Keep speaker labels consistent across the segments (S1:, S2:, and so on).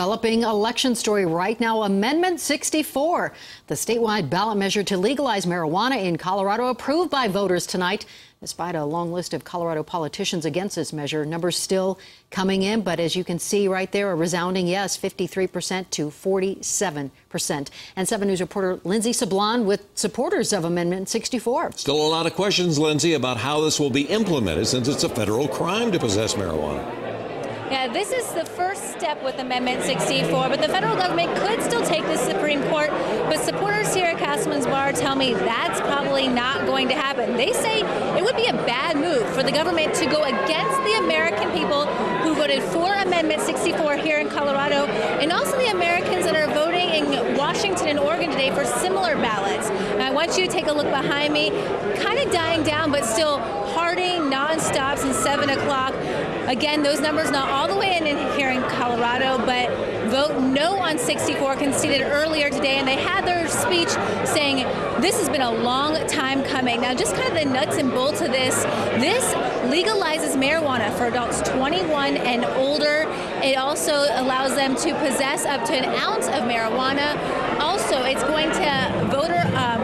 S1: Developing election story right now. Amendment 64, the statewide ballot measure to legalize marijuana in Colorado, approved by voters tonight. Despite a long list of Colorado politicians against this measure, numbers still coming in. But as you can see right there, a resounding yes, 53% to 47%. And 7 News reporter Lindsay Sablan with supporters of Amendment 64.
S2: Still a lot of questions, Lindsay, about how this will be implemented since it's a federal crime to possess marijuana.
S3: Yeah, this is the first step with Amendment 64, but the federal government could still take the Supreme Court. But supporters here at Casselman's Bar tell me that's probably not going to happen. They say it would be a bad move for the government to go against the American people who voted for Amendment 64 here in Colorado, and also the Americans that are voting in Washington and Oregon today for similar ballots. And I want you to take a look behind me, kind of dying down, but still Harding nonstop since 7 o'clock. Again, those numbers not all the way in here in Colorado, but vote no on 64 conceded earlier today, and they had their speech saying this has been a long time coming. Now, just kind of the nuts and bolts of this, this legalizes marijuana for adults 21 and older. It also allows them to possess up to an ounce of marijuana. Also, it's going to voter um,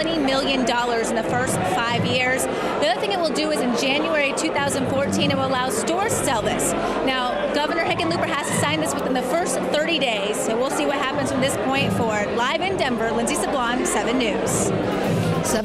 S3: $120 million in the first five years. The other thing it will do is in January 2014, it will allow stores to sell this. Now, Governor Hickenlooper has to sign this within the first 30 days, so we'll see what happens from this point forward. Live in Denver, Lindsay Sablan, 7 News.
S1: 7